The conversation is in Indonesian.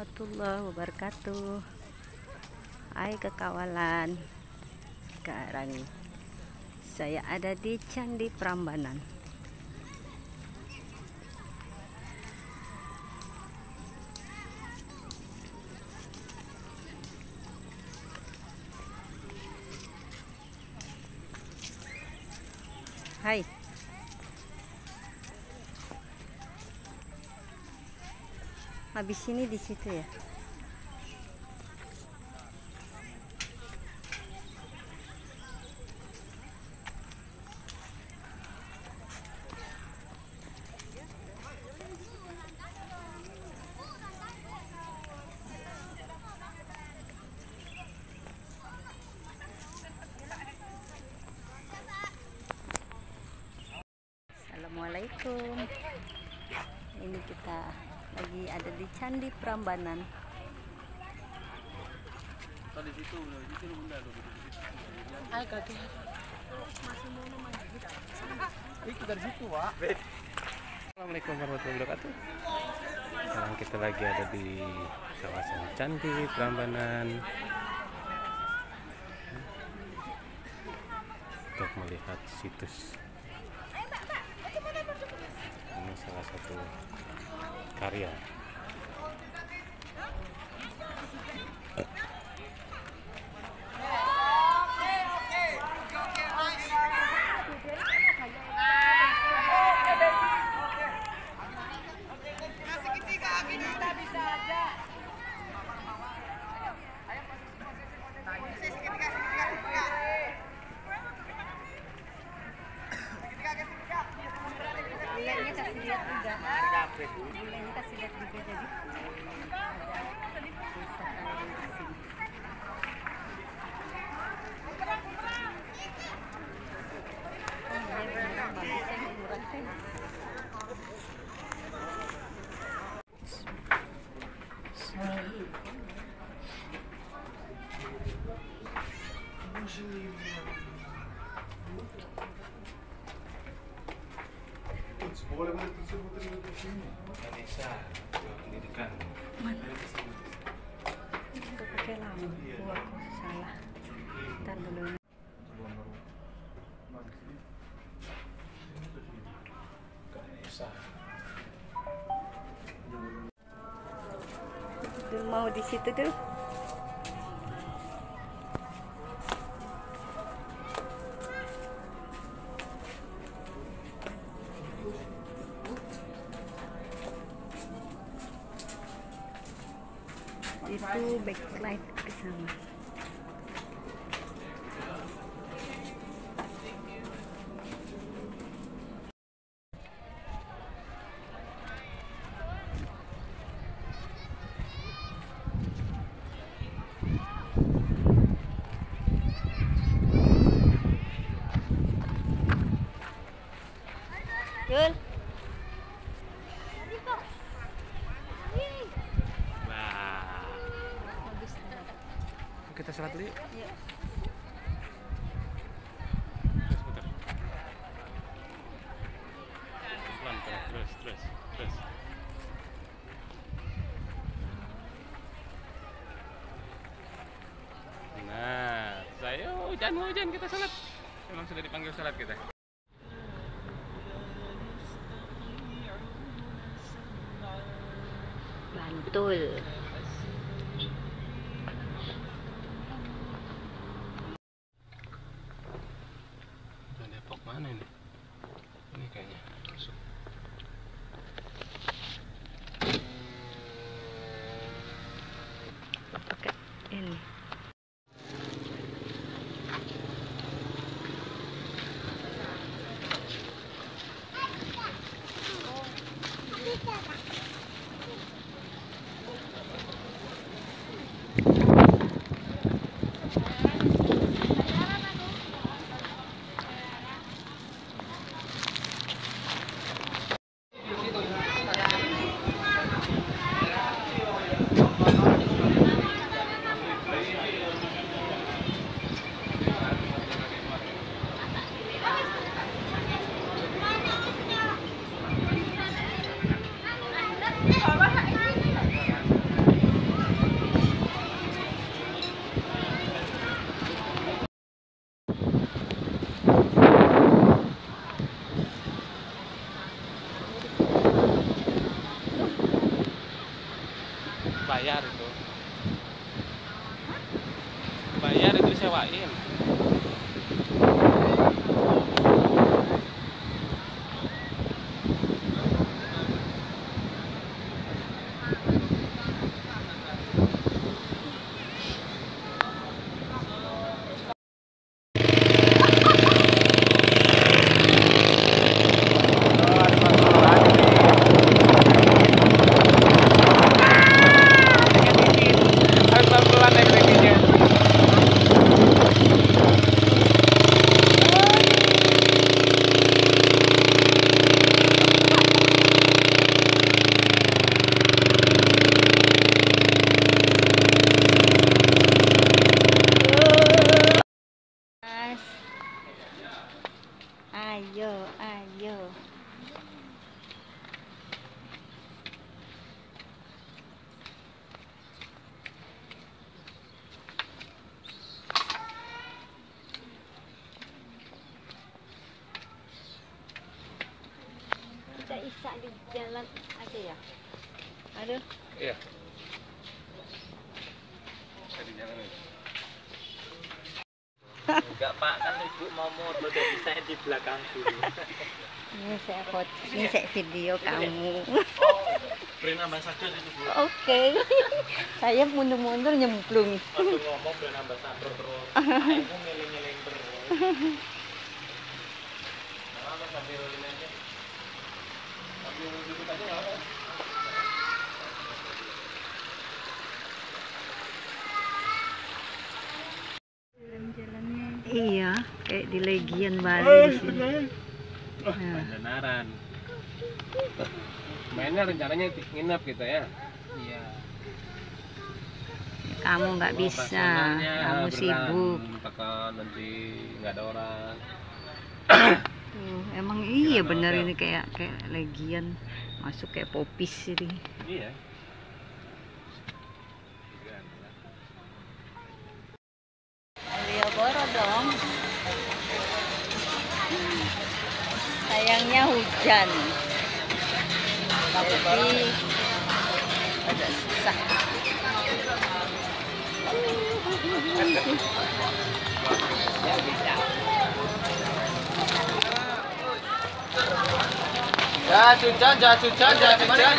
Warahmatullahi wabarakatuh. Hai kekawalan Sekarang saya ada di Candi Prambanan. Hai habis ini di situ ya? Assalamualaikum. Ini kita lagi ada di Candi Prambanan Tadi situ, di situ bunda tuh. Ay, kaki. Itu dari situ, Pak. Assalamualaikum warahmatullahi wabarakatuh. Sekarang kita lagi ada di kawasan Candi Prambanan. Untuk melihat situs. Ini salah satu karya mau di situ dulu. Itu backlight ke sana. Sholat dulu yuk. Putar. Pelan, pelan. Terus, terus, terus. Nah, saya hujan hujan kita sholat. Memang sudah dipanggil sholat kita. Bantul. Nah, Depok mana ini? Ini kayaknya masuk. Pakai ini. bayar itu bayar itu sewain Oh, ada masalah lagi nih. Harus pelan-pelan naik rekinya. Mas. Ayo, ayo. Kita isak di jalan aja ya. Aduh, Iya. Tadi jangan ini. Enggak pak, kan ibu mau moto jadi saya di belakang dulu. ini saya foto, ini saya video kamu. Brand ambassador itu bu. Oke. saya mundur-mundur nyemplung. Waktu ngomong brand ambassador terus. Aku ngeling-ngeling terus. Nah, sambil ini aja. Sambil duduk aja nggak apa. Iya, kayak di Legian Bali di sini. Nah, Benaran. Mainnya rencananya nginep kita ya. Iya. kamu nggak bisa, kamu sibuk. Tekan nanti nggak ada orang. Iya Jalan bener ini kayak kayak Legian masuk kayak popis ini. Iya. Malioboro dong. Sayangnya hujan. Tapi agak susah. Ya ya hujan, ya hujan, ya. Pertigaan,